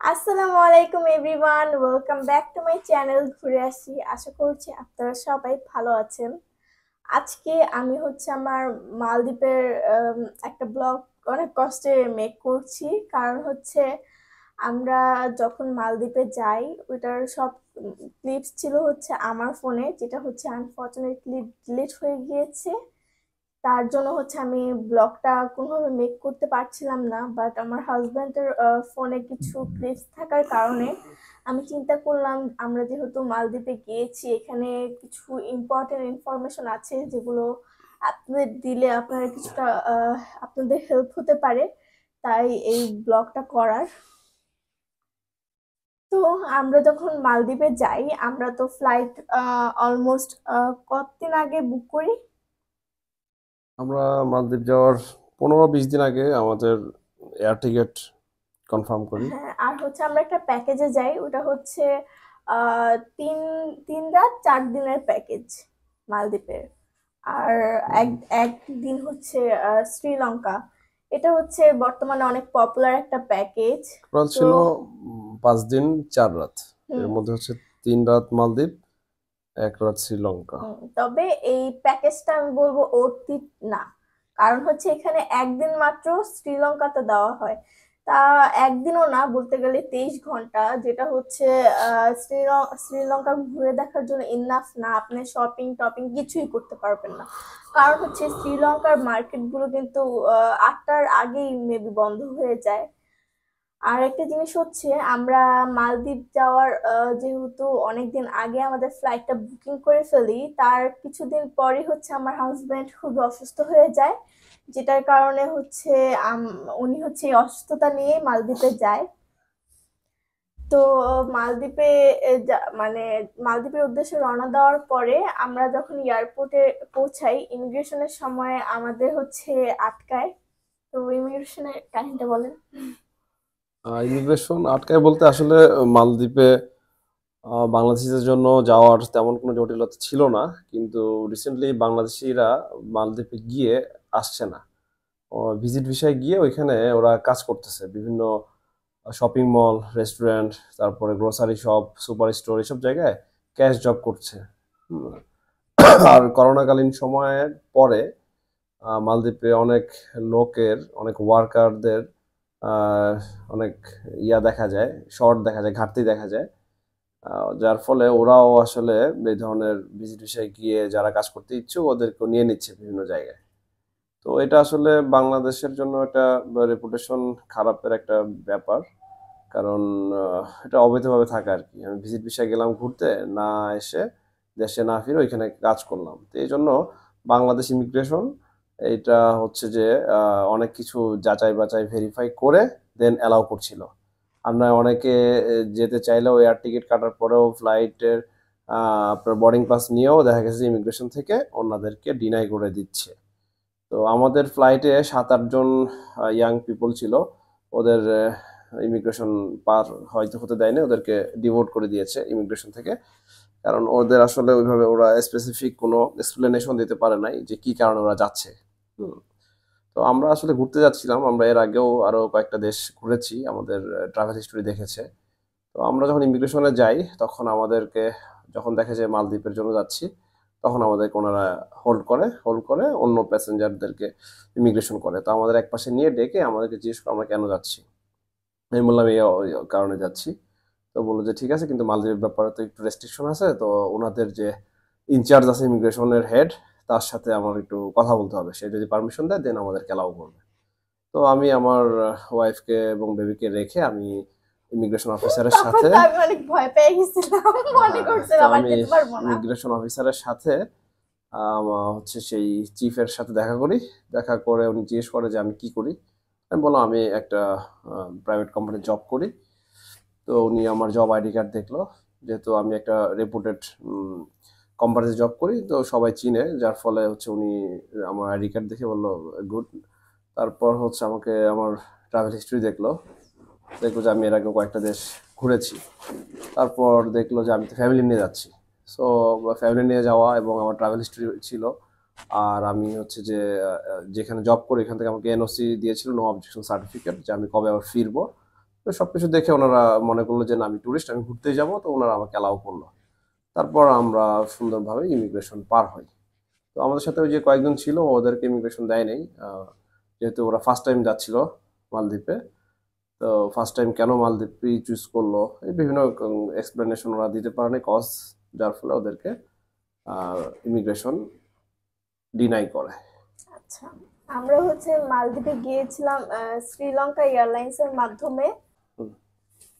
আসসালামু আলাইকুম everyone, welcome back to my channel ঘুরে আসি। আশা করছি আপনারা সবাই ভালো আছেন। আজকে আমি হচ্ছে আমার মালদ্বীপের একটা ব্লগ অনেক কষ্টে মেক করছি। কারণ হচ্ছে আমরা যখন মালদ্বীপে যাই, ওইটার সব ক্লিপস ছিল হচ্ছে আমার ফোনে যেটা হচ্ছে আনফর্চুনেটলি ডিলিট হয়ে গিয়েছে। তার জন্য হচ্ছে আমি ব্লগটা কোনোভাবে মেক করতে পারছিলাম না বাট আমার হাজব্যান্ডের ফোনে কিছু ক্লিপস থাকার কারণে আমি চিন্তা করলাম আমরা যেহেতু মালদ্বীপে গিয়েছি, এখানে কিছু ইম্পর্টেন্ট ইনফরমেশন আছে যেগুলো আপনাদের দিলে আপনারা কিছুটা আপনাদের হেল্প হতে পারে, তাই এই ব্লগটা করার। তো আমরা যখন মালদ্বীপে যাই, আমরা তো ফ্লাইট অলমোস্ট কতদিন আগে বুক করি? আমরা মালদ্বীপ যাওয়ার পনেরো বিশ দিন আগে আমাদের এয়ার টিকিট কনফার্ম করি। হ্যাঁ আর হচ্ছে আমরা একটা প্যাকেজে যাই ওটা হচ্ছে তিন তিন রাত চার দিনের প্যাকেজ মালদ্বীপের। আর এক একদিন হচ্ছে শ্রীলঙ্কা। এটা হচ্ছে বর্তমানে অনেক পপুলার একটা প্যাকেজ ছিল পাঁচ দিন চার রাত। এর মধ্যে হচ্ছে তিন রাত মালদ্বীপ এক রাত শ্রীলঙ্কা। তবে এই প্যাকেজটা আমি বলব অর্থিত না। কারণ হচ্ছে এখানে একদিন মাত্র শ্রীলঙ্কাতে দেওয়া হয়। তা একদিনও না, বলতে গেলে তেইশ ঘণ্টা, যেটা হচ্ছে শ্রীলঙ্কা ঘুরে দেখার জন্য ইনাফ না। আপনি শপিং টপিং কিছুই করতে পারবেন না। কারণ হচ্ছে শ্রীলঙ্কার মার্কেটগুলো কিন্তু আটটার আগেই মেবি বন্ধ হয়ে যায়। আর একটা জিনিস হচ্ছে, আমরা মালদ্বীপ যাওয়ার যেহেতু অনেকদিন আগে আমাদের ফ্লাইটটা বুকিং করে ফেলি, তার কিছুদিন পরই হচ্ছে আমার হাজবেন্ড খুব অসুস্থ হয়ে যায়, যেটার কারণে হচ্ছে উনি হচ্ছে এই অসুস্থতা নিয়ে মালদ্বীপে যায়। তো মালদ্বীপে মানে মালদ্বীপের উদ্দেশ্যে রওনা দেওয়ার পরে আমরা যখন এয়ারপোর্টে পৌঁছাই ইমিগ্রেশনের সময় আমাদের হচ্ছে আটকায়। তো ইমিগ্রেশনের কাহিনীটা বলেন। ইমিগ্রেশন আটকায় বলতে আসলে মালদ্বীপে বাংলাদেশিদের জন্য যাওয়ার তেমন কোনো জটিলতা ছিল না। কিন্তু রিসেন্টলি বাংলাদেশিরা মালদ্বীপে গিয়ে আসছে না। ভিজিট ভিসায় গিয়ে ওইখানে ওরা কাজ করতেছে। বিভিন্ন শপিং মল রেস্টুরেন্ট তারপরে গ্রোসারি শপ সুপার স্টোর এসব জায়গায় ক্যাশ জব করছে। আর করোনাকালীন সময়ের পরে মালদ্বীপে অনেক লোকের, অনেক ওয়ার্কারদের অনেক ইয়া দেখা যায় শর্ট দেখা যায়, ঘাটতি দেখা যায়। যার ফলে ওরাও আসলে এই ধরনের ভিজিট ভিসায় গিয়ে যারা কাজ করতে ইচ্ছুক ওদেরকে নিয়ে নিচ্ছে বিভিন্ন জায়গায়। তো এটা আসলে বাংলাদেশের জন্য একটা রেপুটেশন খারাপের একটা ব্যাপার। কারণ এটা অবৈধভাবে থাকা আর কি। আমি ভিজিট ভিসায় গেলাম ঘুরতে, না এসে দেশে না ফিরে ওইখানে কাজ করলাম। তো এই জন্য বাংলাদেশ ইমিগ্রেশন এইটা হচ্ছে যে অনেক কিছু যাচাই বাছাই ভেরিফাই করে দেন অ্যালাউ করছিল। আমরা অনেকে যেতে চাইলেও এয়ার টিকিট কাটার পরেও ফ্লাইটের আপনার বোর্ডিং পাস নিয়েও দেখা গেছে ইমিগ্রেশন থেকে ওনাদেরকে ডিনাই করে দিচ্ছে। তো আমাদের ফ্লাইটে সাত আটজন ইয়াং পিপল ছিল। ওদের ইমিগ্রেশন পার হয়তো হতে দেয়নি, ওদেরকে ডিভোট করে দিয়েছে ইমিগ্রেশন থেকে। কারণ ওদের আসলে ওইভাবে ওরা স্পেসিফিক কোনো এক্সপ্লেনেশন দিতে পারে নাই যে কি কারণে ওরা যাচ্ছে। তো আমরা আসলে ঘুরতে যাচ্ছিলাম। আমরা এর আগেও আরও কয়েকটা দেশ ঘুরেছি, আমাদের ট্রাভেল হিস্টোরি দেখেছে। তো আমরা যখন ইমিগ্রেশনে যাই, তখন আমাদেরকে যখন দেখে যে মালদ্বীপের জন্য যাচ্ছি, তখন আমাদেরকে ওনারা হোল্ড করে হোল্ড করে অন্য প্যাসেঞ্জারদেরকে ইমিগ্রেশন করে। তো আমাদের এক পাশে নিয়ে ডেকে আমাদেরকে জিজ্ঞেস করে আমরা কেন যাচ্ছি। আমি বললাম, এই কারণে যাচ্ছি। তো বলল যে, ঠিক আছে, কিন্তু মালদ্বীপের ব্যাপারে তো একটু রেস্ট্রিকশন আছে। তো ওনাদের যে ইনচার্জ আছে ইমিগ্রেশনের হেড তার সাথে আমার একটু কথা বলতে হবে। সে যদি পারমিশন দেয় দেন আমাদেরকে অ্যালাউ করবে। তো আমি আমার ওয়াইফকে এবং বেবিকে রেখে আমি ইমিগ্রেশন অফিসারের সাথে আমি অনেক ভয় পেয়ে গেছিলাম। মনে করছিলাম আমি যেতে পারব না। ইমিগ্রেশন অফিসারের সাথে হচ্ছে সেই চিফের সাথে দেখা করি। দেখা করে উনি জিজ্ঞেস করে যে আমি কি করি। আমি বললাম আমি একটা প্রাইভেট কোম্পানির জব করি। তো উনি আমার জব আইডি কার্ড দেখল। যেহেতু আমি একটা রেপুটেড কোম্পানিতে জব করি, তো সবাই চিনে, যার ফলে হচ্ছে উনি আমার আইডি কার্ড দেখে বলল গুড তারপর হচ্ছে আমাকে আমার ট্রাভেল হিস্ট্রি দেখল দেখল যে আমি এর আগে কয়েকটা দেশ ঘুরেছি। তারপর দেখল যে আমি তো ফ্যামিলি নিয়ে যাচ্ছি। সো ফ্যামিলি নিয়ে যাওয়া এবং আমার ট্রাভেল হিস্ট্রি ছিল। আর আমি হচ্ছে যে যেখানে জব করি, এখান থেকে আমাকে এনওসি দিয়েছিল নো অবজেকশন সার্টিফিকেট যে আমি কবে আবার ফিরবো। তো সব কিছু দেখে ওনারা মনে করল যে না, আমি টুরিস্ট আমি ঘুরতে যাব, তো ওনারা আমাকে অ্যালাউ করল। তারপর আমরা সুন্দরভাবে ইমিগ্রেশন পার হই। তো আমাদের সাথে ওই যে কয়েকজন ছিল, ওদেরকে ইমিগ্রেশন দেয় নাই। যেহেতু ওরা ফার্স্ট টাইম যাচ্ছিল মালদ্বীপে, তো ফার্স্ট টাইম কেন মালদ্বীপই চুজ করল? এই বিভিন্ন এক্সপ্লেনেশন ওরা দিতে পারেনি কজ যার ফলে ওদেরকে ইমিগ্রেশন ডিনাই করে। আচ্ছা আমরা হচ্ছে মালদ্বীপে গিয়েছিলাম শ্রীলঙ্কা এয়ারলাইন্স এর মাধ্যমে।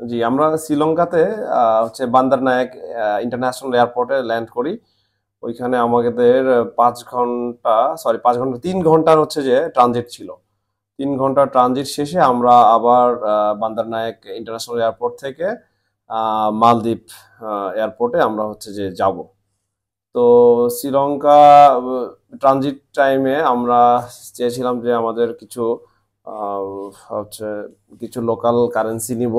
জি, আমরা শ্রীলঙ্কাতে হচ্ছে বান্দারনায়ক ইন্টারন্যাশনাল এয়ারপোর্টে ল্যান্ড করি। ওইখানে আমাদের পাঁচ ঘণ্টা সরি পাঁচ ঘণ্টা, তিন ঘণ্টার হচ্ছে যে ট্রানজিট ছিল। তিন ঘণ্টা ট্রানজিট শেষে আমরা আবার বান্দারনায়ক ইন্টারন্যাশনাল এয়ারপোর্ট থেকে মালদ্বীপ এয়ারপোর্টে আমরা হচ্ছে যে যাব। তো শ্রীলঙ্কা ট্রানজিট টাইমে আমরা চেয়েছিলাম যে আমাদের কিছু হচ্ছে কিছু লোকাল কারেন্সি নিব।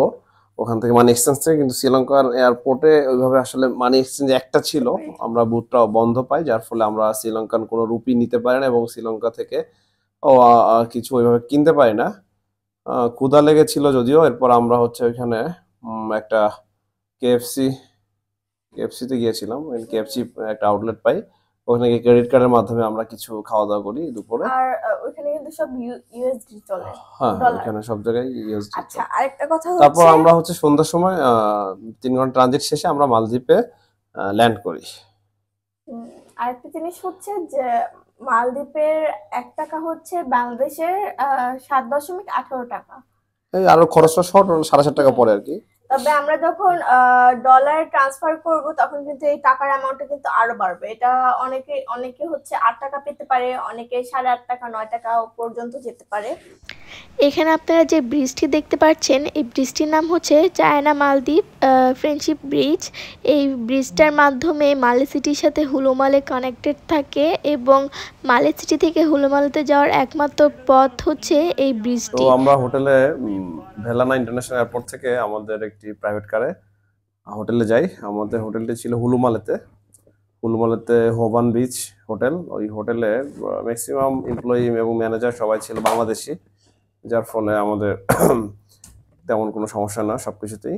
ওখান থেকে মানি এক্সচেঞ্জ থেকে কিন্তু শ্রীলঙ্কার এয়ারপোর্টে ওইভাবে আসলে মানি এক্সচেঞ্জ একটা ছিল। আমরা বুথটা বন্ধ পাই যার ফলে আমরা শ্রীলঙ্কান কোনো রুপি নিতে পারি না এবং শ্রীলঙ্কা থেকে কিছু ওইভাবে কিনতে পারি না। ক্ষুধা লেগেছিল যদিও এরপর আমরা হচ্ছে ওইখানে একটা কেএফসি কেএফসিতে গিয়েছিলাম। কেএফসি একটা আউটলেট পাই। ওখানে ক্রেডিট কার্ডের মাধ্যমে আমরা কিছু খাওয়া দাওয়া করি দুপুরে। আর আহ, ওইখানে কিন্তু সব ইউএসডি চলে। হ্যাঁ ওখানে সব জায়গায় ইউএসডি আচ্ছা আরেকটা কথা তারপর আমরা হচ্ছে সন্ধ্যার সময় তিন ঘণ্টা ট্রানজিট শেষে আমরা মালদ্বীপে ল্যান্ড করি। আরেকটা জিনিস হচ্ছে যে মালদ্বীপের এক টাকা হচ্ছে বাংলাদেশের সাত দশমিক আঠারো টাকা। এই আরও খরচটা শর্ট সাড়ে সাত টাকা পরে আর কি। তবে আমরা যখন ডলার ট্রান্সফার করব তখন কিন্তু এই টাকার অ্যামাউন্টটা কিন্তু আরও বাড়বে। এটা অনেকে অনেকে হচ্ছে আট টাকা পেতে পারে অনেকে সাড়ে আট টাকা নয় টাকা পর্যন্ত যেতে পারে। এখানে আপনারা যে ব্রিজটি দেখতে পাচ্ছেন এই ব্রিজটির নাম হচ্ছে চায়না মালদ্বীপ ফ্রেন্ডশিপ ব্রিজ এই ব্রিজটার মাধ্যমে মালে সিটির সাথে হুলোমালে কানেক্টেড থাকে এবং মালে সিটি থেকে হুলোমালেতে যাওয়ার একমাত্র পথ হচ্ছে এই তো ব্রিজটি আমরা হোটেলে ভেলানা ইন্টারন্যাশনাল এয়ারপোর্ট থেকে আমাদের একটি প্রাইভেট কারে হোটেলে যাই। আমাদের হোটেলটি ছিল হুলুমালেতে। হুলুমালেতে হোবান বিচ হোটেল। ওই হোটেলে ম্যাক্সিমাম এমপ্লয়ি এবং ম্যানেজার সবাই ছিল বাংলাদেশি, যার ফলে আমাদের তেমন কোনো সমস্যা না সব কিছুতেই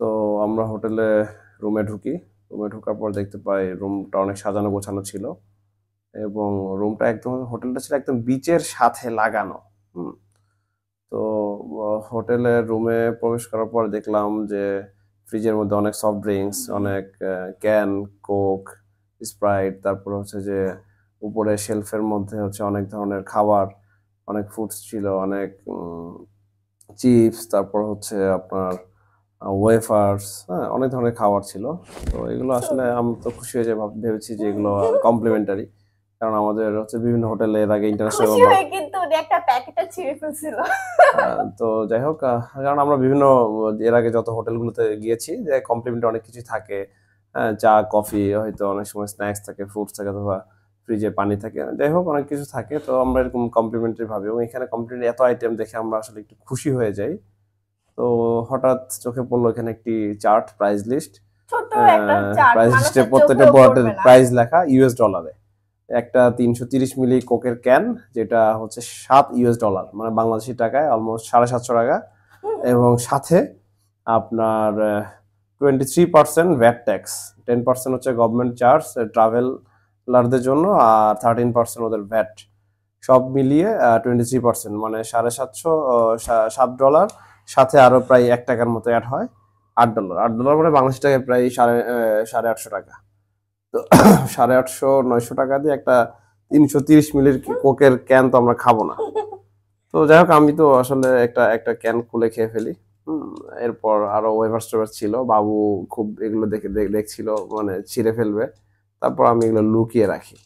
তো আমরা হোটেলে রুমে ঢুকি। রুমে ঢোকার পর দেখতে পাই রুমটা অনেক সাজানো গোছানো ছিল এবং রুমটা একদম, হোটেলটা ছিল একদম বিচের সাথে লাগানো। তো হোটেলের রুমে প্রবেশ করার পর দেখলাম যে ফ্রিজের মধ্যে অনেক সফট ড্রিঙ্কস অনেক ক্যান কোক স্প্রাইট তারপর হচ্ছে যে উপরে শেলফের মধ্যে হচ্ছে অনেক ধরনের খাবার অনেক ফুডস ছিল অনেক চিপস তারপর হচ্ছে আপনার ওয়েফার্স হ্যাঁ অনেক ধরনের খাবার ছিল। তো এগুলো আসলে আমি তো খুশি হয়ে যাই ভাব- ভেবেছি যে এগুলো কমপ্লিমেন্টারি কারণ আমাদের হচ্ছে বিভিন্ন হোটেলে এর আগে ইন্টারন্যাশনাল কিন্তু উনি একটা প্যাকেটটা ছিঁড়ে ফেলছিল। তো যাই হোক কারণ আমরা বিভিন্ন এর আগে যত হোটেলগুলোতে গিয়েছি যে কমপ্লিমেন্টে অনেক কিছু থাকে। হ্যাঁ, চা কফি হয়তো অনেক সময় স্ন্যাক্স থাকে ফ্রুটস থাকে অথবা ফ্রিজে পানি থাকে। যাই হোক অনেক কিছু থাকে। তো আমরা এরকম কমপ্লিমেন্টারি ভাবে এবং এখানে কমপ্লিমেন্টারি এত আইটেম দেখে আমরা আসলে একটু খুশি হয়ে যাই। তো হঠাৎ চোখে পড়ল এখানে একটি চার্ট প্রাইস লিস্ট ছোট্ট একটা চার্ট প্রাইস লিস্টে প্রত্যেকটা বোর্ডের। প্রাইস লেখা ইউএস ডলারে একটা তিনশো তিরিশ মিলি কোকের ক্যান যেটা হচ্ছে সাত ইউএস ডলার মানে বাংলাদেশি টাকায় অলমোস্ট সাড়ে সাতশো টাকা। এবং সাথে আপনার twenty three percent VAT tax ten percent হচ্ছে গভর্নমেন্ট চার্জ ট্রাভেলারদের জন্য আর থার্টিন পার্সেন্ট ওদের ভ্যাট সব মিলিয়ে টোয়েন্টি থ্রি পার্সেন্ট মানে সাড়ে সাতশো সাত ডলার সাথে আরও প্রায় এক টাকার মতো অ্যাড হয় আট ডলার। আট ডলার মানে বাংলাদেশ টাকায় প্রায় সাড়ে সাড়ে আটশো টাকা। তো সাড়ে আটশো, নয়শো টাকা দিয়ে একটা তিনশো তিরিশ মিলির কোকের ক্যান তো আমরা খাব না। তো যাই হোক, আমি তো আসলে একটা একটা ক্যান খুলে খেয়ে ফেলি। এরপর আরও ওয়েভার টোয়েভার ছিল, বাবু খুব এগুলো দেখ- দেখছিল মানে ছিঁড়ে ফেলবে। তারপর আমি এগুলো লুকিয়ে রাখি।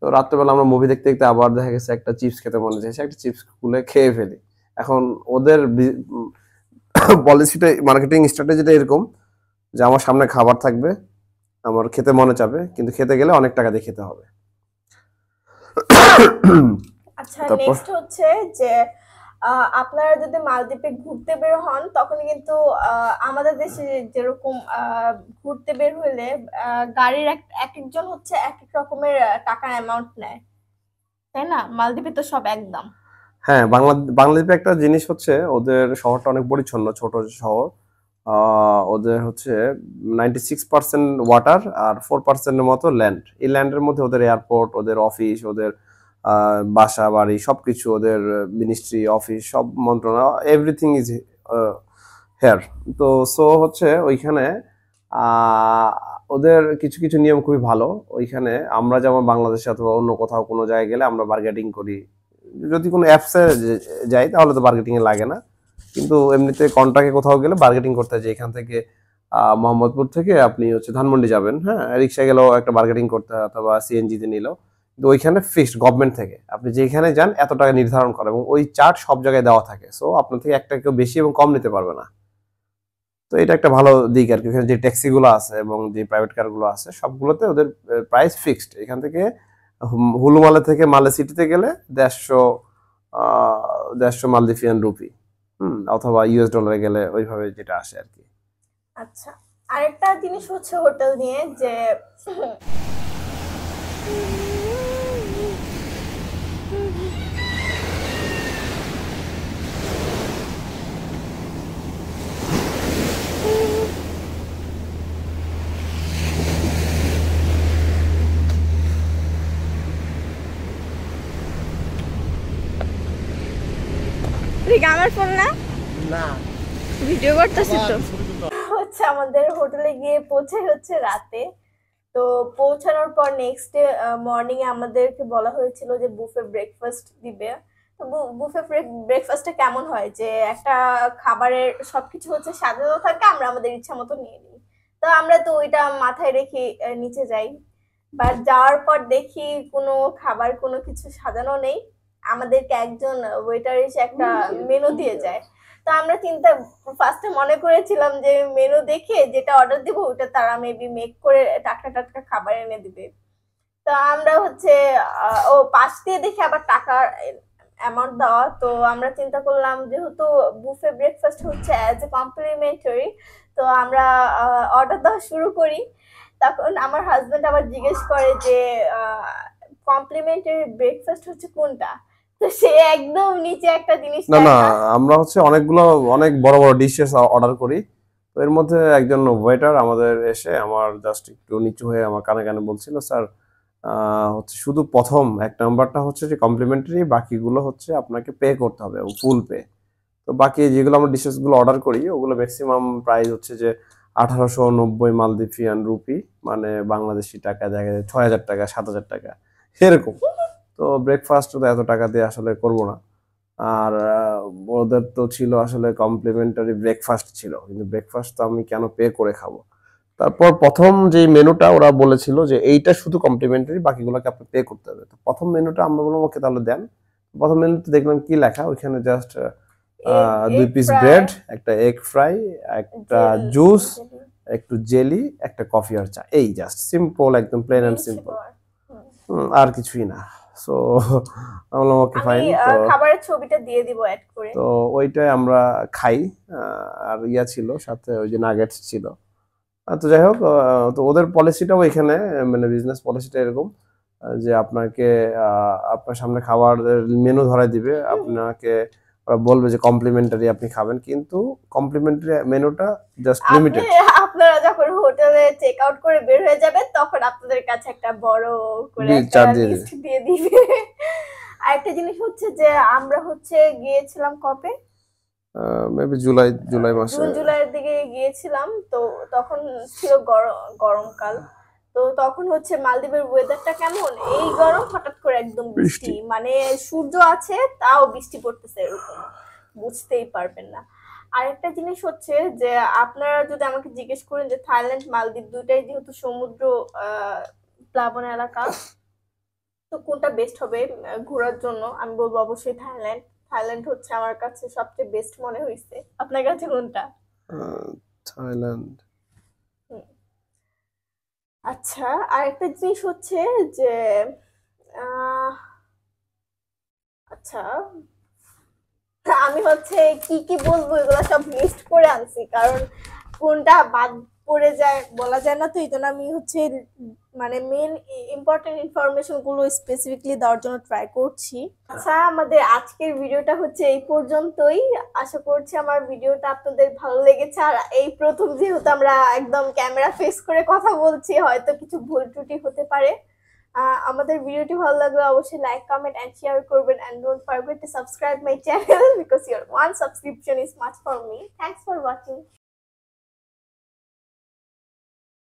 তো রাত্রেবেলা আমরা মুভি দেখতে দেখতে আবার দেখা গেছে একটা চিপস খেতে মনে চাইছে, একটা চিপস খুলে খেয়ে ফেলি। এখন ওদের পলিসিটা মার্কেটিং স্ট্র্যাটেজিটা এরকম যে আমার সামনে খাবার থাকবে আমার খেতে মনে চাবে কিন্তু খেতে গেলে অনেক টাকা দিয়ে খেতে হবে। আচ্ছা? নেক্সট হচ্ছে যে আপনারা যদি মালদ্বীপে ঘুরতে বের হন তখন কিন্তু আমাদের দেশে যেরকম ঘুরতে বের হলে গাড়ির এক এক একজন হচ্ছে এক এক রকমের টাকার অ্যামাউন্ট নেয়। তাই না? মালদ্বীপে তো সব একদম। হ্যাঁ বাংলা বাংলাদ্বীপে একটা জিনিস হচ্ছে ওদের শহরটা অনেক পরিচ্ছন্ন ছোট শহর। ওদের হচ্ছে নাইনটি সিক্স পার্সেন্ট ওয়াটার আর ফোর পার্সেন্টের মতো ল্যান্ড এই ল্যান্ডের মধ্যে ওদের এয়ারপোর্ট ওদের অফিস ওদের বাসা, বাড়ি, সবকিছু ওদের মিনিস্ট্রি অফিস সব মন্ত্রণালয় এভরিথিং ইজ হেয়ার তো সো হচ্ছে ওইখানে ওদের কিছু কিছু নিয়ম খুবই ভালো। ওইখানে আমরা যেমন বাংলাদেশে অথবা অন্য কোথাও কোনো জায়গায় গেলে আমরা বার্গেটিং করি। যদি কোনো অ্যাপসে যাই তাহলে তো বার্গেটিং এ লাগে না। কিন্তু এমনিতে কন্ট্রাক্টে কোথাও গেলে বার্গেটিং করতে হয় যে এখান থেকে মোহাম্মদপুর থেকে আপনি হচ্ছে ধানমন্ডি যাবেন হ্যাঁ? রিক্সা গেলেও একটা বার্গেটিং করতে হয় অথবা সিএনজি তে নিলেও। কিন্তু ওইখানে ফিক্সড গভর্নমেন্ট থেকে। আপনি যেখানে যান, এত টাকা নির্ধারণ করে এবং ওই চার্ট সব জায়গায় দেওয়া থাকে। সো আপনার থেকে একটা কেউ বেশি এবং কম নিতে পারবে না। তো এটা একটা ভালো দিক আর কি। ওখানে যে ট্যাক্সিগুলো আছে এবং যে প্রাইভেট কারগুলো আছে, সবগুলোতে ওদের প্রাইস ফিক্সড এখান থেকে হুলুমালে থেকে মালে সিটিতে গেলে দেড়শো দেড়শো মালদ্বীপিয়ান রুপি হুম, অথবা ইউএস ডলারে গেলে ওইভাবে যেটা আসে আর কি। আচ্ছা আরেকটা জিনিস হচ্ছে হোটেল নিয়ে যে আমার ফোন না? না। ভিডিও করতেছি তো। হচ্ছে আমাদের হোটেলে গিয়ে পৌঁছে হচ্ছে রাতে। তো পৌঁছানোর পর নেক্সট ডে মর্নিং আমাদেরকে বলা হয়েছিল যে বুফে ব্রেকফাস্ট দিবে। তো বুফে ব্রেকফাস্টটা কেমন হয়? যে একটা খাবারের সবকিছু হচ্ছে সাজানো থাকে আমরা আমাদের ইচ্ছা মতো নিয়ে নিই। তো আমরা তো ওইটা মাথায় রেখে নিচে যাই। বাট যাওয়ার পর দেখি কোনো খাবার কোনো কিছু সাজানো নেই। আমাদেরকে একজন ওয়েটার এসে একটা মেনু দিয়ে যায়। তো আমরা চিন্তা ফার্স্টে মনে করেছিলাম যে মেনু দেখে যেটা অর্ডার দিব ওটা তারা মেবি মেক করে টাটকা টাটকা খাবার এনে দিবে। তো আমরা হচ্ছে ও পাশ দিয়ে দেখে আবার টাকার অ্যামাউন্ট দেওয়া। তো আমরা চিন্তা করলাম যেহেতু বুফে ব্রেকফাস্ট হচ্ছে অ্যাজ এ কমপ্লিমেন্টারি তো আমরা অর্ডার দেওয়া শুরু করি। তখন আমার হাজব্যান্ড আবার জিজ্ঞেস করে যে কমপ্লিমেন্টারি ব্রেকফাস্ট হচ্ছে কোনটা? তো সে একদম নিচে একটা জিনিস না না আমরা হচ্ছে অনেকগুলো অনেক বড় বড় ডিশেস অর্ডার করি। তো এর মধ্যে একজন ওয়েটার আমাদের এসে আমার জাস্ট একটু নিচু হয়ে আমার কানে কানে বলছিল স্যার হচ্ছে শুধু প্রথম এক নাম্বারটা হচ্ছে যে কমপ্লিমেন্টারি বাকিগুলো হচ্ছে আপনাকে পে করতে হবে ফুল পে তো বাকি যেগুলো আমরা ডিশেসগুলো অর্ডার করি ওগুলো ম্যাক্সিমাম প্রাইস হচ্ছে যে আঠারোশো নব্বই মালদ্বীপিয়ান রুপি মানে বাংলাদেশি টাকা দেখা যায় ছয় হাজার টাকা সাত হাজার টাকা এরকম। তো ব্রেকফাস্ট তো এত টাকা দিয়ে আসলে করব না। আর ওদের তো ছিল আসলে কমপ্লিমেন্টারি ব্রেকফাস্ট ছিল। কিন্তু ব্রেকফাস্ট তো আমি কেন পে করে খাব? তারপর প্রথম যে মেনুটা ওরা বলেছিল যে এইটা শুধু কমপ্লিমেন্টারি বাকিগুলোকে আপনি পে করতে হবে। তো প্রথম মেনুটা আমরা বললাম ওকে তাহলে দেন। প্রথম মেনুতে দেখলাম কি লেখা? ওইখানে জাস্ট দুই পিস ব্রেড একটা এগ ফ্রাই একটা জুস একটু জেলি একটা কফি আর চা। এই জাস্ট সিম্পল একদম প্লেন অ্যান্ড সিম্পল আর কিছুই না। সো বললাম ওকে ফাইন তো খাবারের ছবিটা দিয়ে দিব অ্যাড করে। তো ওইটাই আমরা খাই আর ইয়া ছিল সাথে ওই যে নাগেটস ছিল। তো যাই হোক তো ওদের পলিসিটাও এখানে মানে বিজনেস পলিসিটা এরকম যে আপনাকে আপনার সামনে খাবারের মেনু ধরাই দিবে। আপনাকে ওরা বলবে যে কমপ্লিমেন্টারি আপনি খাবেন কিন্তু কমপ্লিমেন্টারি মেনুটা জাস্ট লিমিটেড আপনারা যখন হোটেলে চেক আউট করে বের হয়ে যাবেন তখন আপনাদের কাছে একটা বড় করে একটা দিয়ে লিস্ট দিয়ে দিবে। আর একটা জিনিস হচ্ছে যে আমরা হচ্ছে গিয়েছিলাম কবে? মেবি জুলাই জুলাই মাসে। জুলাইয়ের দিকে গিয়েছিলাম তো তখন ছিল গরম গরমকাল। তো তখন হচ্ছে মালদ্বীপের ওয়েদারটা কেমন? এই গরম হঠাৎ করে একদম বৃষ্টি। মানে সূর্য আছে তাও বৃষ্টি পড়তেছে এরকম। বুঝতেই পারবেন না। আরেকটা জিনিস হচ্ছে যে আপনারা যদি আমাকে জিজ্ঞেস করেন যে থাইল্যান্ড মালদ্বীপ দুইটাই যেহেতু সমুদ্র প্লাবন এলাকা তো কোনটা বেস্ট হবে ঘোরার জন্য? আমি বলব অবশ্যই থাইল্যান্ড। থাইল্যান্ড হচ্ছে আমার কাছে সবচেয়ে বেস্ট মনে হয়েছে আপনার কাছে কোনটা? থাইল্যান্ড। আচ্ছা আরেকটা জিনিস হচ্ছে যে আহ, আচ্ছা আমি হচ্ছে কি কি বলব, এগুলো সব লিস্ট করে আনছি। কারণ কোনটা বাদ পড়ে যায়, বলা যায় না তো, এই জন্য আমি হচ্ছে মানে মেন ইম্পর্টেন্ট ইনফরমেশনগুলো স্পেসিফিকলি দেওয়ার জন্য ট্রাই করছি। আচ্ছা আমাদের আজকের ভিডিওটা হচ্ছে এই পর্যন্তই। আশা করছি আমার ভিডিওটা আপনাদের ভালো লেগেছে। আর এই প্রথম যেহেতু আমরা একদম ক্যামেরা ফেস করে কথা বলছি, হয়তো কিছু ভুল ত্রুটি হতে পারে। আমাদের ভিডিওটি ভালো লাগলে অবশ্যই লাইক কমেন্ট এন্ড শেয়ার করবেন and don't forget to subscribe my channel because your one subscription is much for me thanks for watching